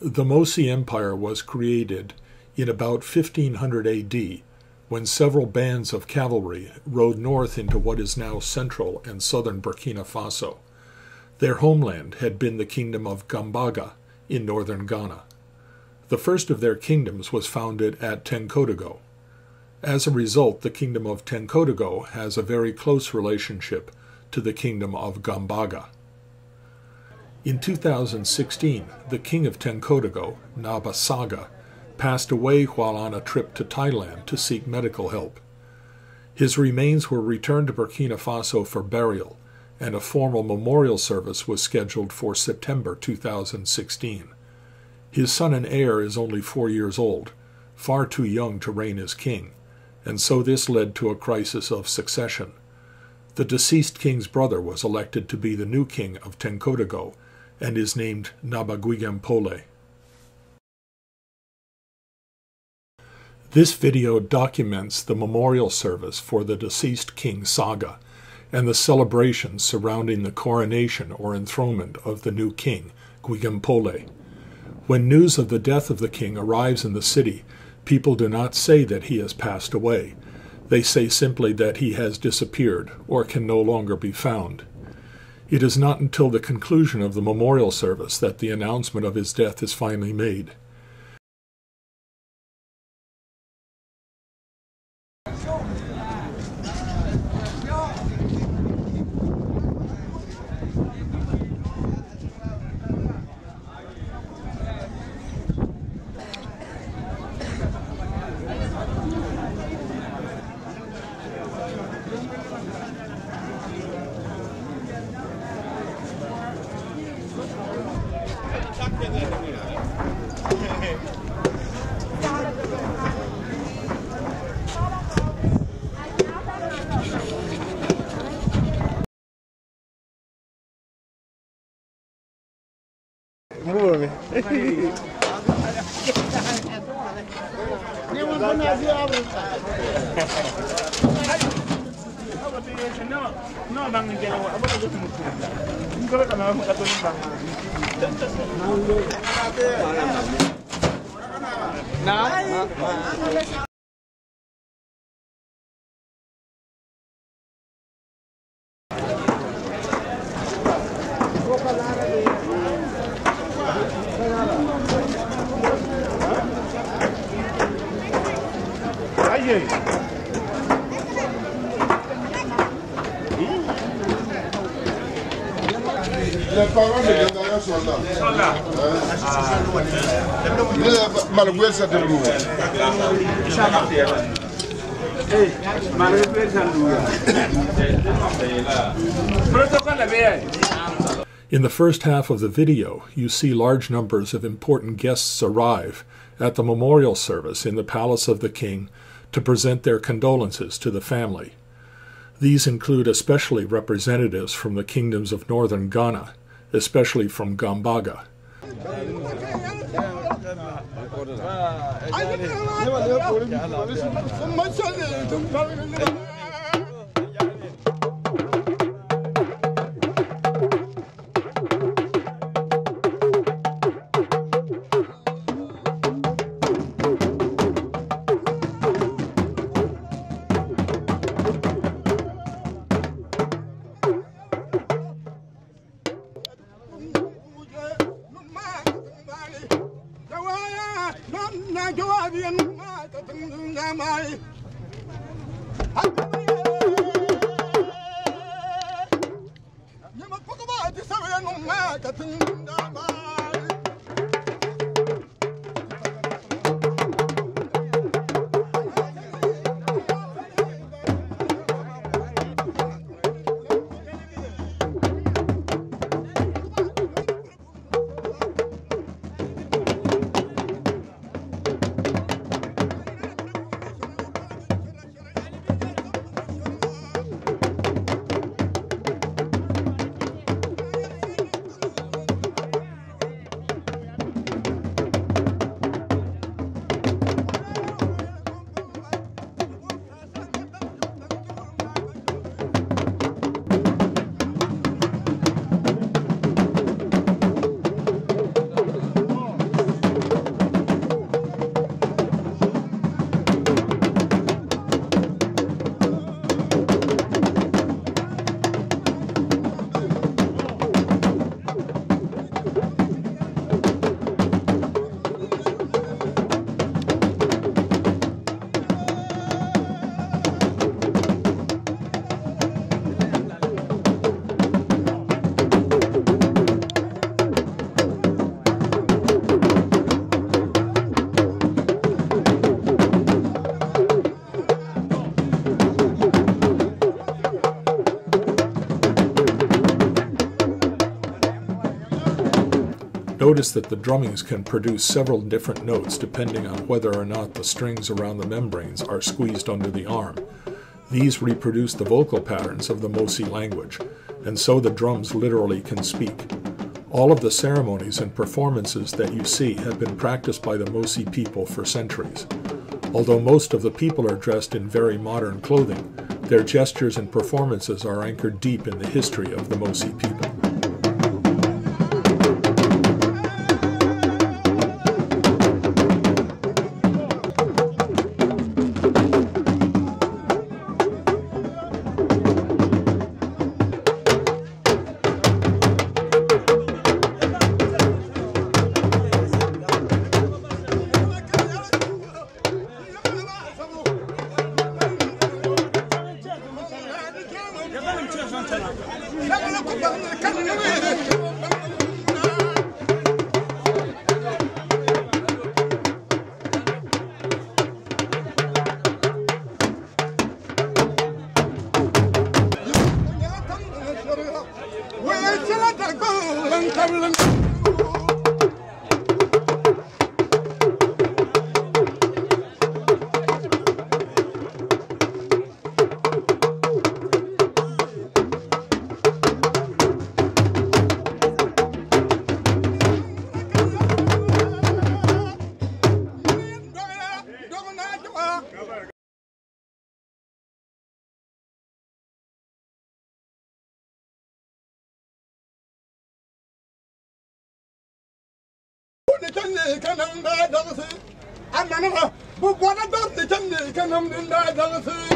The Mossi Empire was created in about 1500 AD when several bands of cavalry rode north into what is now central and southern Burkina Faso. Their homeland had been the kingdom of Gambaga in northern Ghana. The first of their kingdoms was founded at Tenkodogo. As a result, the kingdom of Tenkodogo has a very close relationship to the kingdom of Gambaga. In 2016, the king of Tenkodogo, Nabasaga, passed away while on a trip to Thailand to seek medical help. His remains were returned to Burkina Faso for burial, and a formal memorial service was scheduled for September 2016. His son and heir is only four years old, far too young to reign as king, and so this led to a crisis of succession. The deceased king's brother was elected to be the new king of Tenkodogo and is named Naba Guigem-Polle. This video documents the memorial service for the deceased King Saga and the celebrations surrounding the coronation or enthronement of the new king, Guigem-Polle. When news of the death of the king arrives in the city, people do not say that he has passed away. They say simply that he has disappeared or can no longer be found. It is not until the conclusion of the memorial service that the announcement of his death is finally made. Hein? Malgré cette boue. Protocol be In the first half of the video, you see large numbers of important guests arrive at the memorial service in the palace of the king to present their condolences to the family. These include especially representatives from the kingdoms of northern Ghana, especially from Gambaga. An yi ƙarama da ya kori, sun mace da ya tun kawai Notice that the drummings can produce several different notes depending on whether or not the strings around the membranes are squeezed under the arm. These reproduce the vocal patterns of the Mossi language, and so the drums literally can speak. All of the ceremonies and performances that you see have been practiced by the Mossi people for centuries. Although most of the people are dressed in very modern clothing, their gestures and performances are anchored deep in the history of the Mossi people. Dana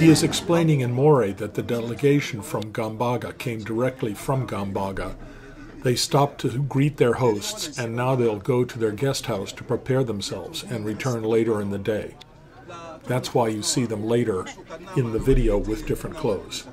He is explaining in Mooré that the delegation from Gambaga came directly from Gambaga. They stopped to greet their hosts, and now they'll go to their guest house to prepare themselves and return later in the day. That's why you see them later in the video with different clothes.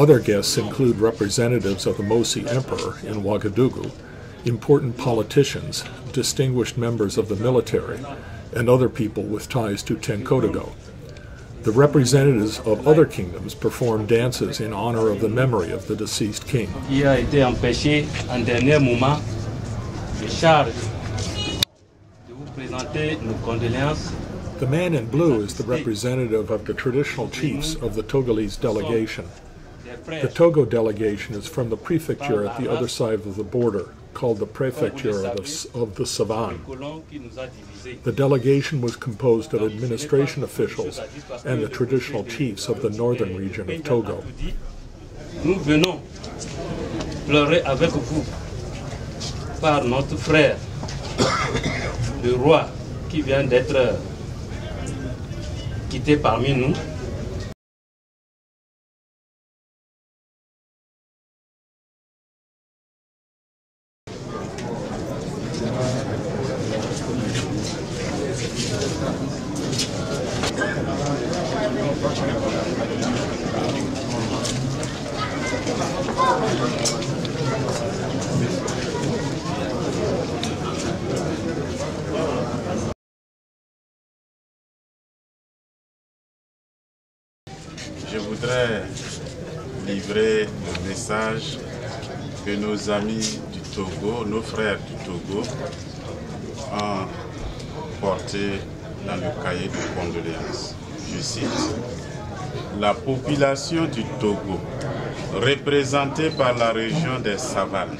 Other guests include representatives of the Mossi Emperor in Ouagadougou, important politicians, distinguished members of the military, and other people with ties to Tenkodogo. The representatives of other kingdoms perform dances in honor of the memory of the deceased king. qui a été empêché en dernier moment, je charge de vous présenter nos condoléances The man in blue is the representative of the traditional chiefs of the Togolese delegation. The Togo delegation is from the prefecture at the other side of the border, called the Prefecture of the, of the. The delegation was composed of administration officials and the traditional chiefs of the northern region of Togo. Par notre frère, le roi qui vient d'être quitté parmi nous. Que nos amis du Togo, nos frères du Togo, ont porté dans le cahier de condoléances. Je cite, La population du Togo, représentée par la région des savanes,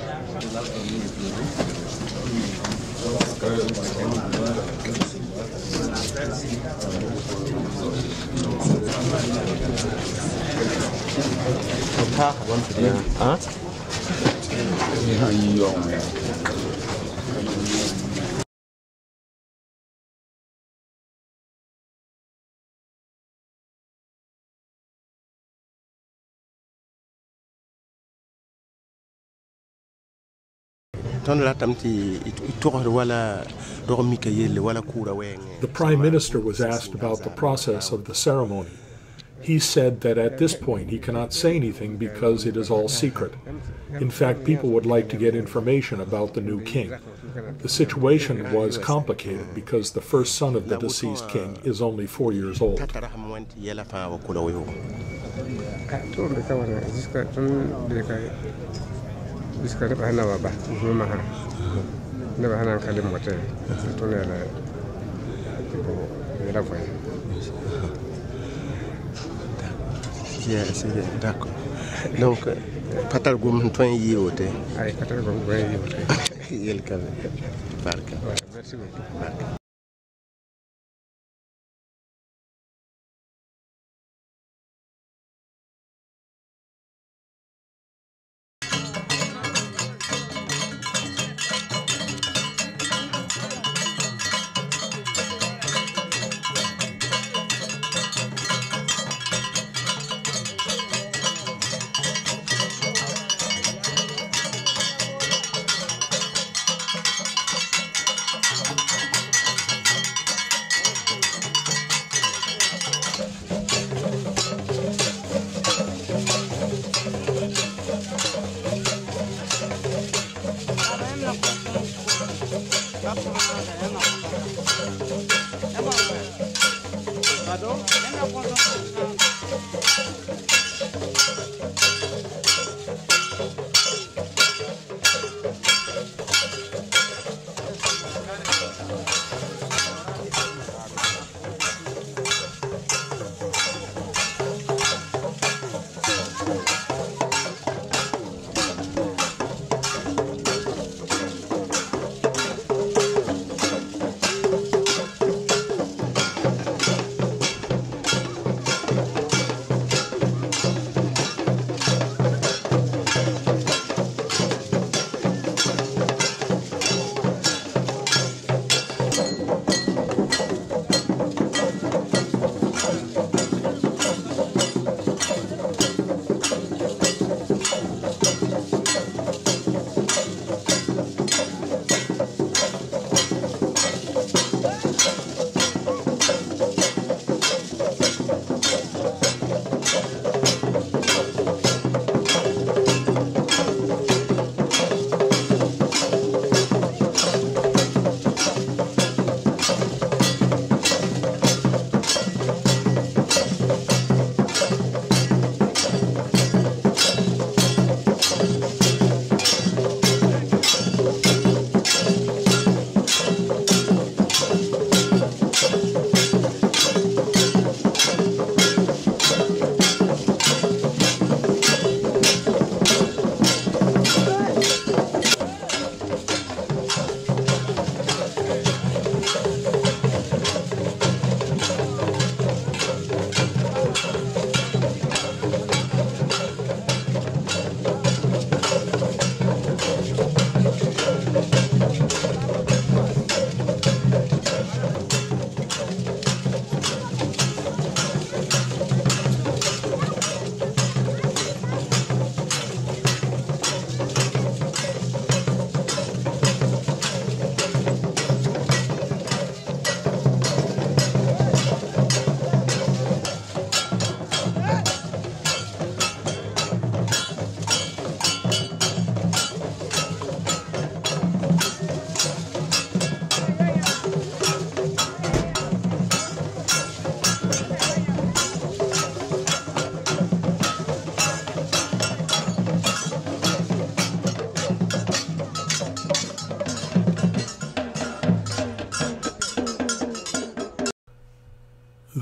tõnd ratame tɩ y togsd wala dog mika yelle wala kʋʋra wɛɛngẽ The prime minister was asked about the process of the ceremony. He said that at this point he cannot say anything because it is all secret. In fact, people would like to get information about the new king. The situation was complicated because the first son of the deceased king is only four years old. Mm-hmm. d'accord. Donc patalgom ton yiwote yel merci beaucoup. ¿Pato?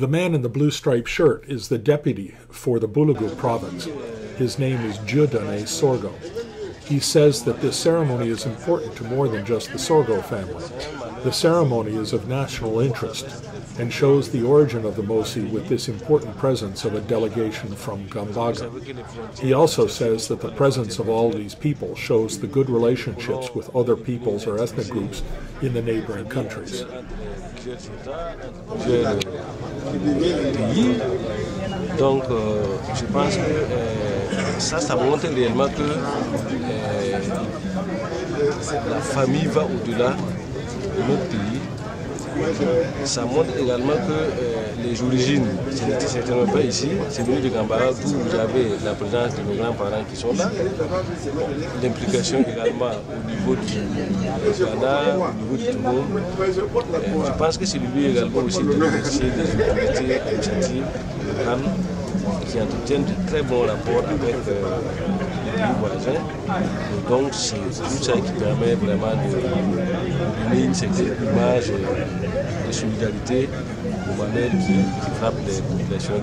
The man in the blue striped shirt is the deputy for the Boulgou province. His name is Judane Sorgo. He says that this ceremony is important to more than just the Sorgo family. The ceremony is of national interest and shows the origin of the Mossi with this important presence of a delegation from Gambaga. He also says that the presence of all these people shows the good relationships with other peoples or ethnic groups in the neighboring countries. Donc, euh, je pense que euh, ça, ça montre réellement que euh, la famille va au-delà de notre pays. Ça montre également que euh, les origines, ce certainement pas ici, c'est venu de Gambara, où vous avez la présence de nos grands-parents qui sont là. L'implication également au niveau du Ghana, au niveau du Togo. Euh, je pense que c'est lui également aussi de remercier des autorités administratives qui entretiennent de très bons rapports avec euh, voisins. Donc c'est tout ça qui permet vraiment de donner une certaine image de solidarité aux manières qui, qui frappent les populations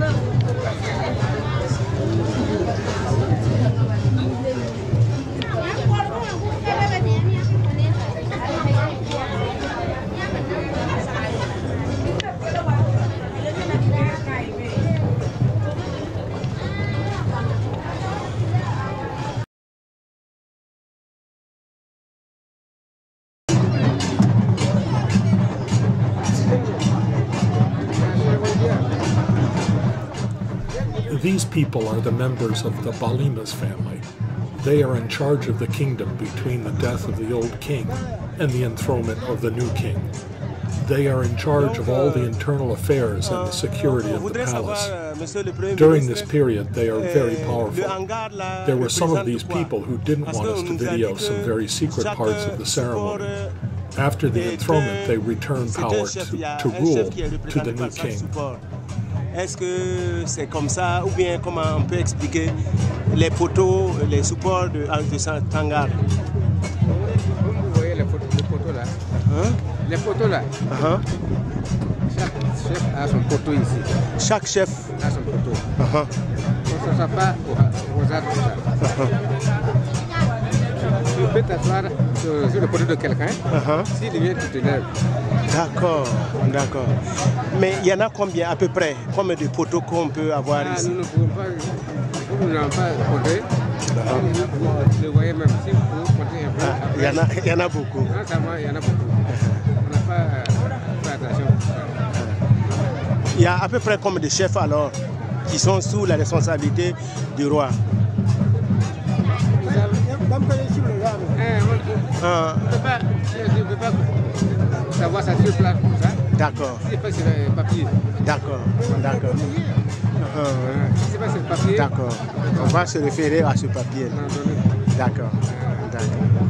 了。These people are the members of the Balimas family. They are in charge of the kingdom between the death of the old king and the enthronement of the new king. They are in charge of all the internal affairs and the security of the palace. During this period, they are very powerful. There were some of these people who didn't want us to video some very secret parts of the ceremony. After the enthronement, they returned power to, to rule to the new king. Est-ce que c'est comme ça ou bien comment on peut expliquer les poteaux, les supports de, de Tangar? Vous voyez les poteaux, les poteaux là? Hein? Les poteaux là? Uh-huh. Chaque chef a son poteau ici. Chaque chef A son poteau. Uh-huh. On ne s'assoit pas au, au hasard comme ça. Tu peux t'asseoir sur, sur le poteau de quelqu'un. Uh-huh. S'il devient, tu te lèves. D'accord, d'accord. Mais il y en a combien à peu près? Combien de poteaux qu'on peut avoir Ah, ici nous ne pouvons pas, nous n'avons pas compté. Comme vous, vous le voyez même, si vous comptez un peu, Ah, Il y, en a- il y en a beaucoup. Sincèrement, il y en a beaucoup. On n'a pas fait attention. Il y a à peu près combien de chefs alors qui sont sous la responsabilité du roi Hein, on Ah, savoir ça sur place comme ça. D'accord, Si c'est pas sur le papier. d'accord, d'accord. Ah, Si c'est pas sur le papier, D'accord. On va se référer à ce papier. D'accord, d'accord.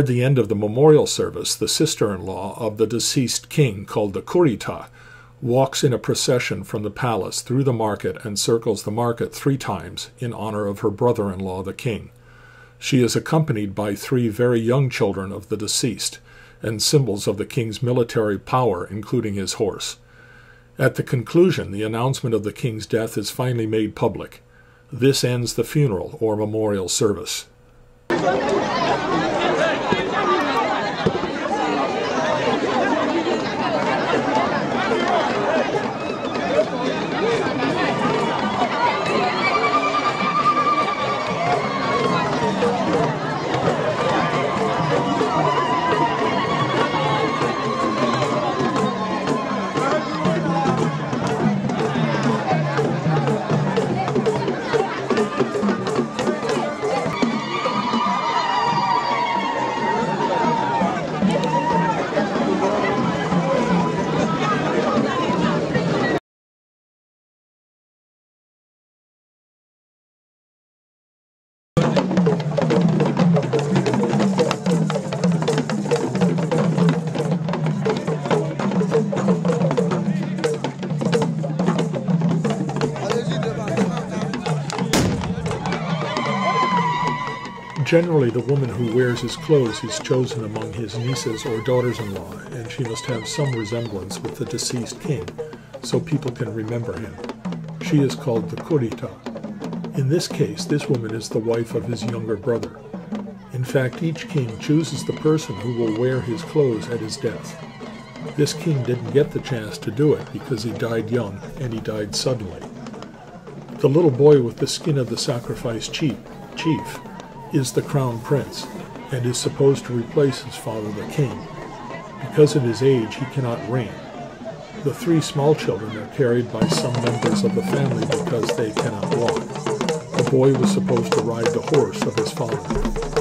Toward the end of the memorial service, the sister in law of the deceased king, called the Kurita, walks in a procession from the palace through the market and circles the market three times in honor of her brother in law, the king. She is accompanied by three very young children of the deceased and symbols of the king's military power, including his horse. At the conclusion, the announcement of the king's death is finally made public. This ends the funeral or memorial service. Generally, the woman who wears his clothes is chosen among his nieces or daughters in law, and she must have some resemblance with the deceased king, so people can remember him. She is called the Kurita. In this case, this woman is the wife of his younger brother. In fact, each king chooses the person who will wear his clothes at his death. This king didn't get the chance to do it because he died young, and he died suddenly. The little boy with the skin of the sacrificed chief, chief is the crown prince and is supposed to replace his father, the king. Because of his age, he cannot reign. The three small children are carried by some members of the family because they cannot walk. The boy was supposed to ride the horse of his father.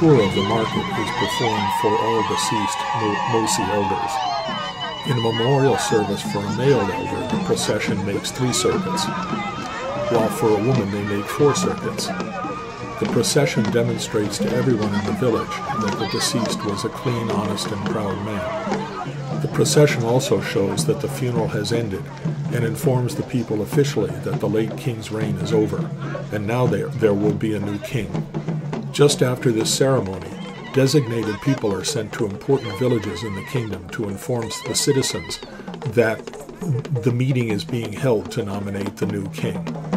Tour of the market is performed for all deceased Mossi elders. In a memorial service for a male elder, the procession makes three circuits, while for a woman they make four circuits. The procession demonstrates to everyone in the village that the deceased was a clean, honest, and proud man. The procession also shows that the funeral has ended and informs the people officially that the late king's reign is over, and now there, there will be a new king. Just after this ceremony, designated people are sent to important villages in the kingdom to inform the citizens that the meeting is being held to nominate the new king.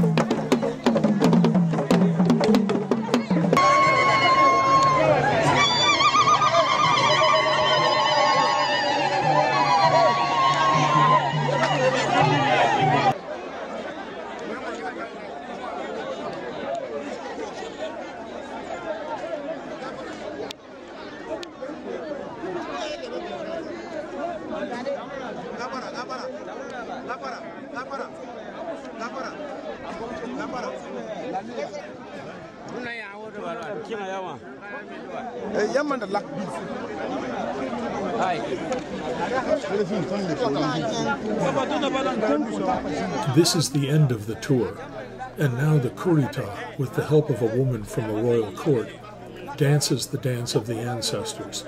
This is the end of the tour, and now the Kurita, with the help of a woman from the royal court, dances the dance of the ancestors.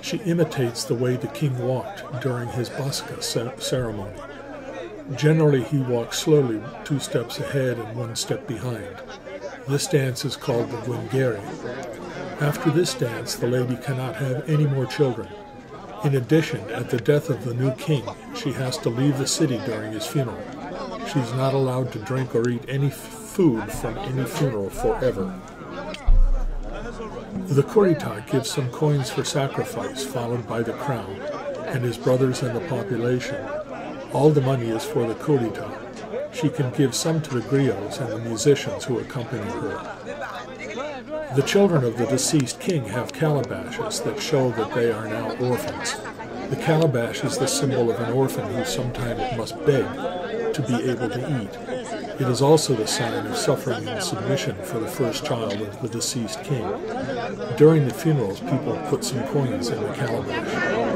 She imitates the way the king walked during his Baska ce- ceremony. Generally, he walks slowly, two steps ahead and one step behind. This dance is called the Gwingeri. After this dance, the lady cannot have any more children. In addition, at the death of the new king, she has to leave the city during his funeral. She's not allowed to drink or eat any food from any funeral forever. The Kurita gives some coins for sacrifice, followed by the crown, and his brothers and the population. All the money is for the Kurita. She can give some to the griots and the musicians who accompany her. The children of the deceased king have calabashes that show that they are now orphans. The calabash is the symbol of an orphan who sometimes must beg to be able to eat. It is also the sign of suffering and submission for the first child of the deceased king. During the funerals, people put some coins in the calabash.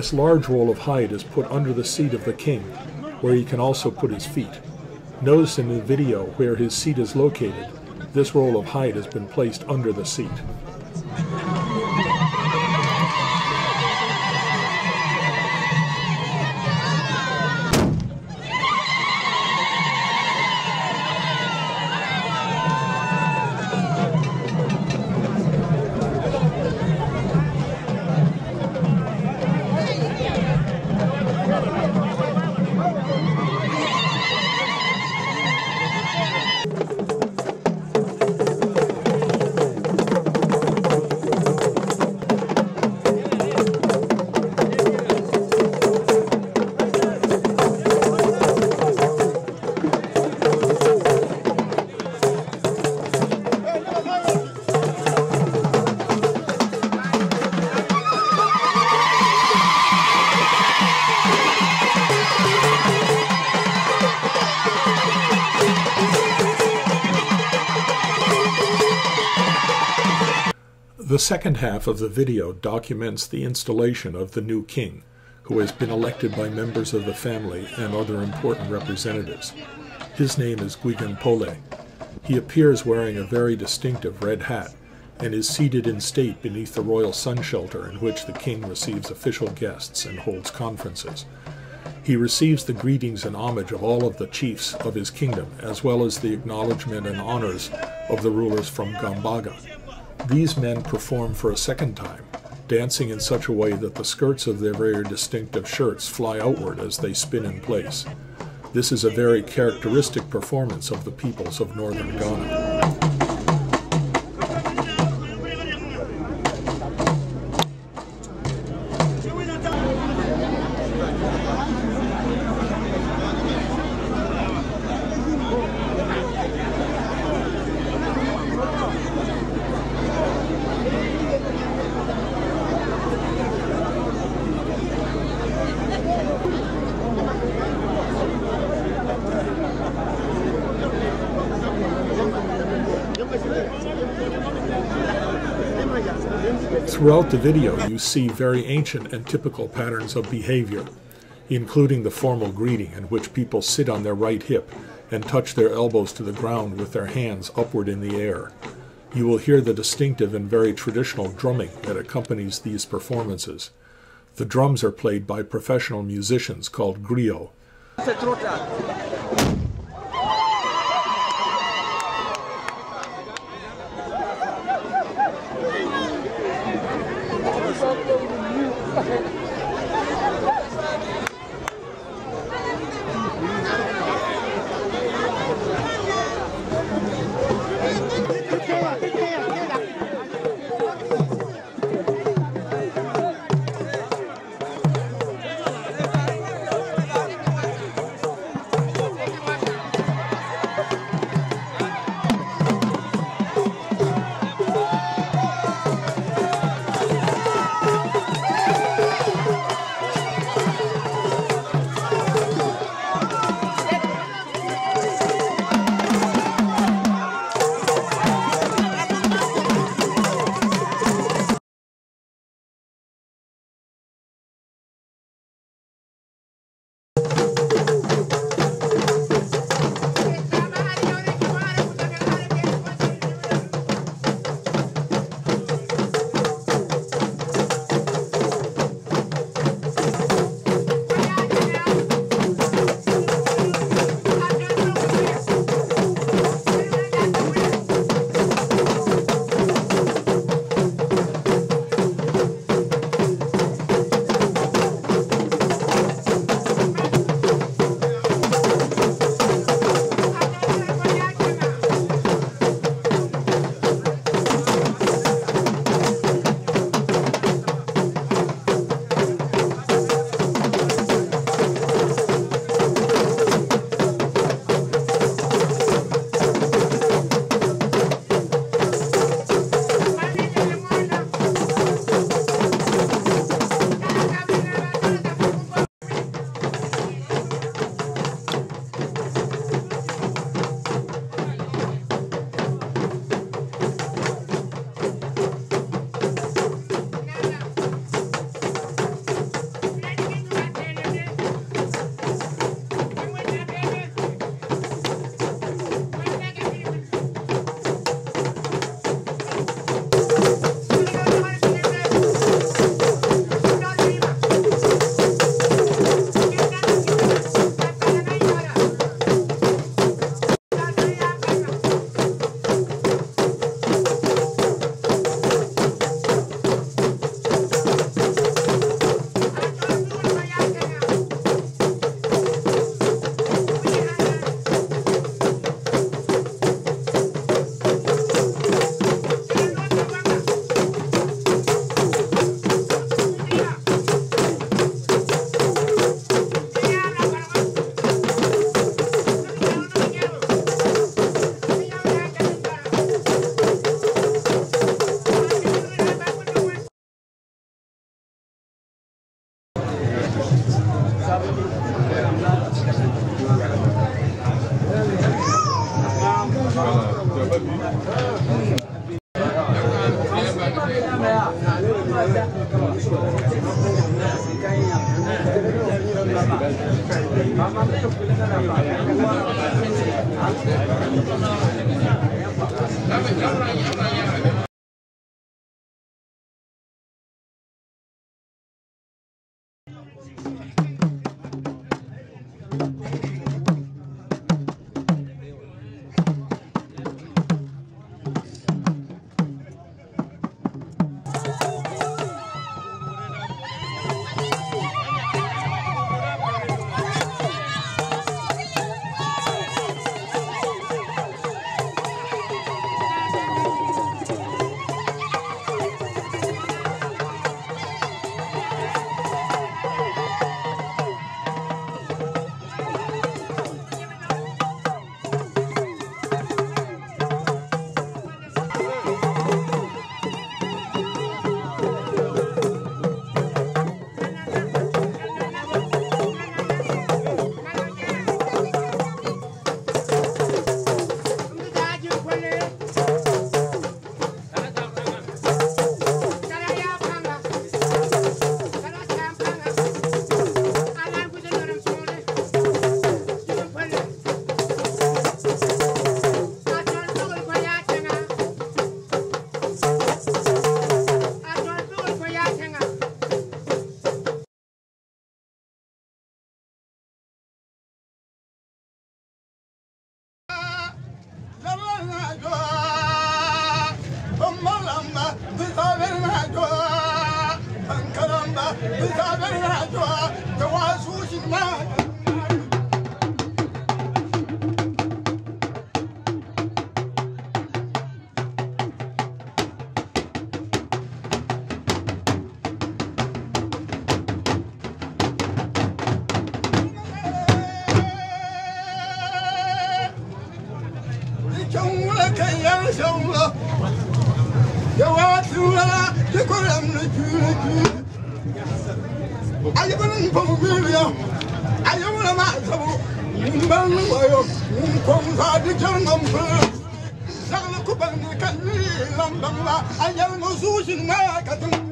This large roll of hide is put under the seat of the king, where he can also put his feet. Notice in the video where his seat is located, this roll of hide has been placed under the seat. The second half of the video documents the installation of the new king, who has been elected by members of the family and other important representatives. His name is Guigem-Polle. He appears wearing a very distinctive red hat and is seated in state beneath the royal sun shelter in which the king receives official guests and holds conferences. He receives the greetings and homage of all of the chiefs of his kingdom, as well as the acknowledgement and honors of the rulers from Gambaga. These men perform for a second time, dancing in such a way that the skirts of their very distinctive shirts fly outward as they spin in place. This is a very characteristic performance of the peoples of northern Ghana. Throughout the video, you see very ancient and typical patterns of behavior, including the formal greeting in which people sit on their right hip and touch their elbows to the ground with their hands upward in the air. You will hear the distinctive and very traditional drumming that accompanies these performances. The drums are played by professional musicians called griot. I am ayébọlẹ ìfọwọ́ mi rí ọ ayébọlẹ I am nígbà níwáyọ nǹkan sáadé jẹ́ nǹkan I am kubanı kalli lambamla ayarın uzun mağakatın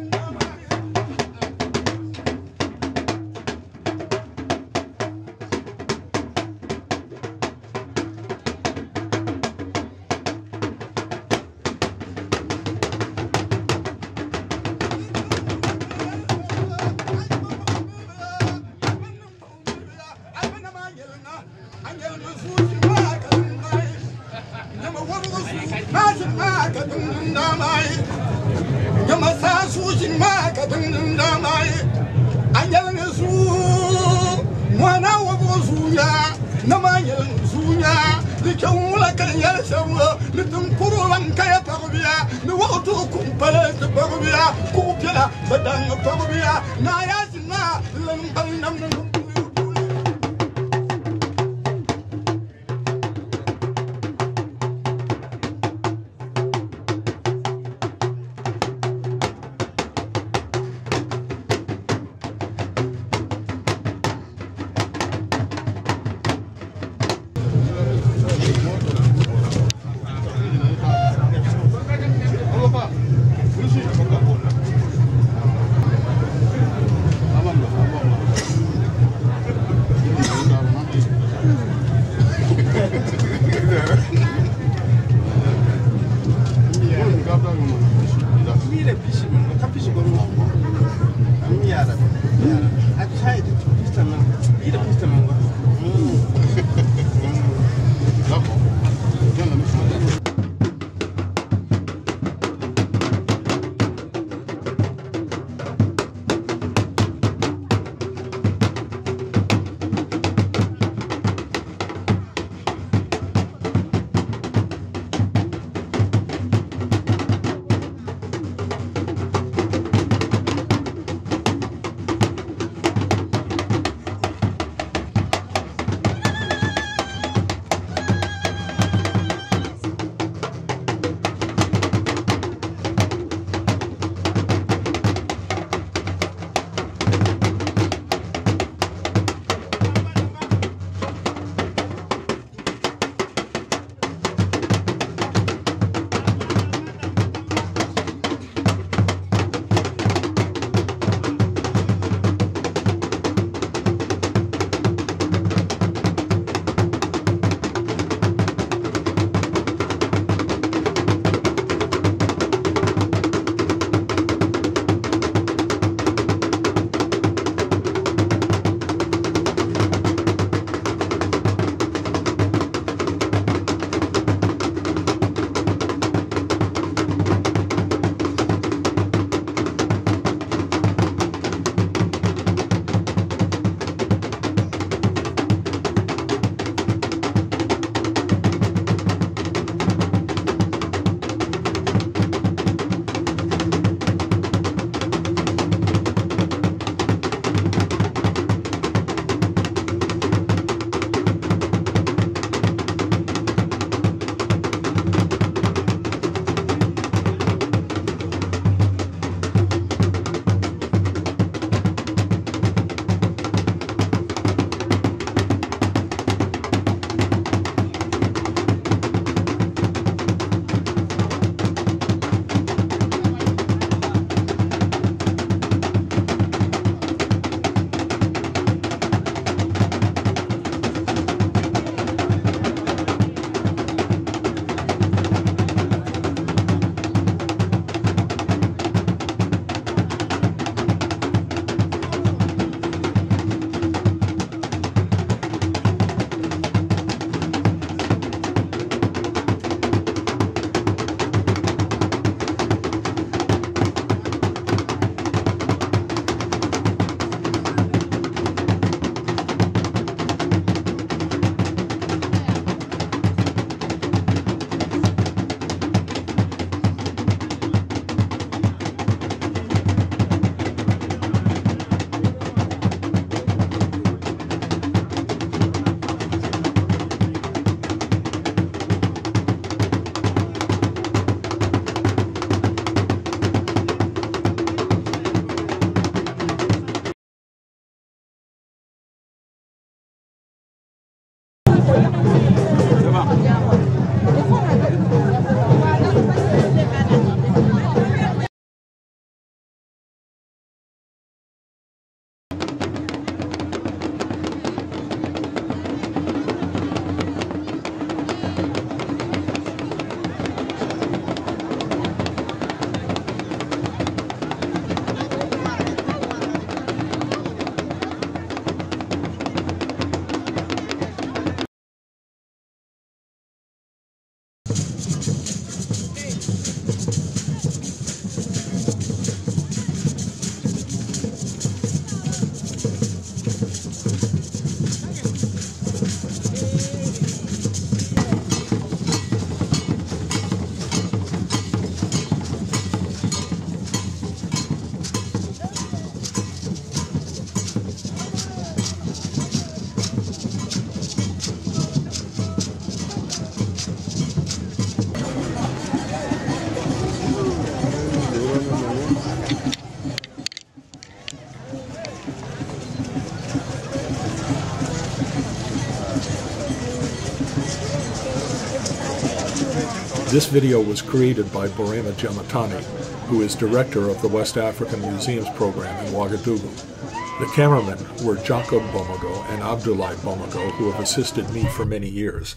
This video was created by Boureima Diamitani, who is director of the West African Museums Program in Ouagadougou. The cameramen were Jacob Bomago and Abdoulaye Bomago, who have assisted me for many years.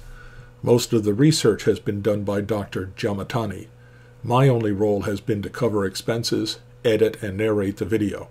Most of the research has been done by Dr. Diamitani. My only role has been to cover expenses, edit, and narrate the video.